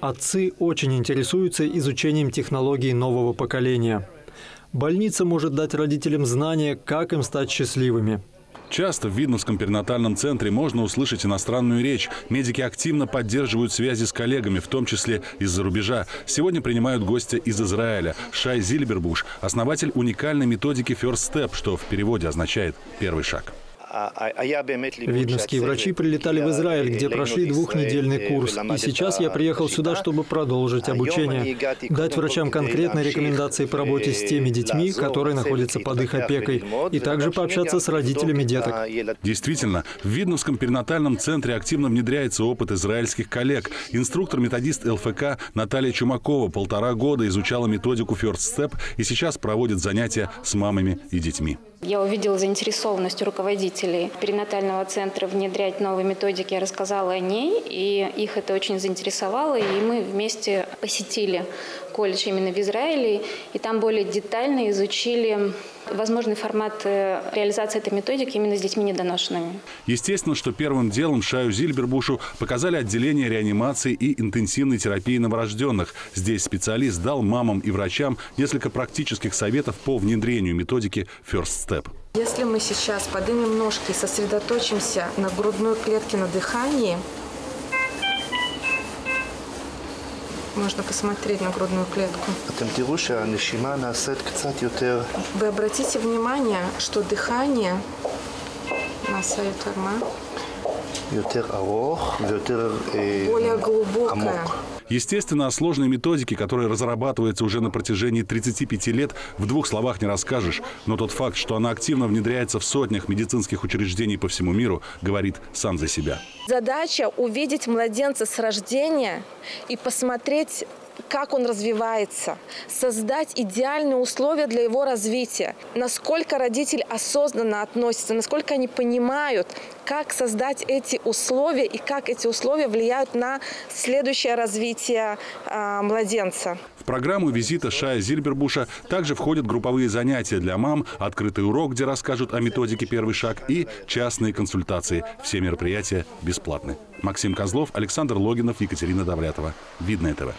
Отцы очень интересуются изучением технологий нового поколения. Больница может дать родителям знания, как им стать счастливыми. Часто в Видновском перинатальном центре можно услышать иностранную речь. Медики активно поддерживают связи с коллегами, в том числе из-за рубежа. Сегодня принимают гостя из Израиля. Шай Зильбербуш – основатель уникальной методики First Step, что в переводе означает «первый шаг». Видновские врачи прилетали в Израиль, где прошли двухнедельный курс. И сейчас я приехал сюда, чтобы продолжить обучение, дать врачам конкретные рекомендации по работе с теми детьми, которые находятся под их опекой, и также пообщаться с родителями деток. Действительно, в Видновском перинатальном центре активно внедряется опыт израильских коллег. Инструктор-методист ЛФК Наталья Чумакова полтора года изучала методику First Step и сейчас проводит занятия с мамами и детьми. Я увидела заинтересованность руководителей перинатального центра внедрять новые методики. Я рассказала о ней, и их это очень заинтересовало. И мы вместе посетили колледж именно в Израиле, и там более детально изучили возможный формат э, реализации этой методики именно с детьми недоношенными. Естественно, что первым делом Шаю Зильбербушу показали отделение реанимации и интенсивной терапии новорожденных. Здесь специалист дал мамам и врачам несколько практических советов по внедрению методики First Step. Если мы сейчас поднимем ножки и сосредоточимся на грудной клетке на дыхании, можно посмотреть на грудную клетку. Вы обратите внимание, что дыхание более глубокое. Естественно, о сложной методике, которая разрабатывается уже на протяжении 35 лет, в двух словах не расскажешь. Но тот факт, что она активно внедряется в сотнях медицинских учреждений по всему миру, говорит сам за себя. Задача увидеть младенца с рождения и посмотреть как он развивается, создать идеальные условия для его развития, насколько родитель осознанно относится, насколько они понимают, как создать эти условия и как эти условия влияют на следующее развитие э, младенца. В программу визита Шая Зильбербуша также входят групповые занятия для мам, открытый урок, где расскажут о методике «Первый шаг» и частные консультации. Все мероприятия бесплатны. Максим Козлов, Александр Логинов, Екатерина Давлятова. Видное ТВ.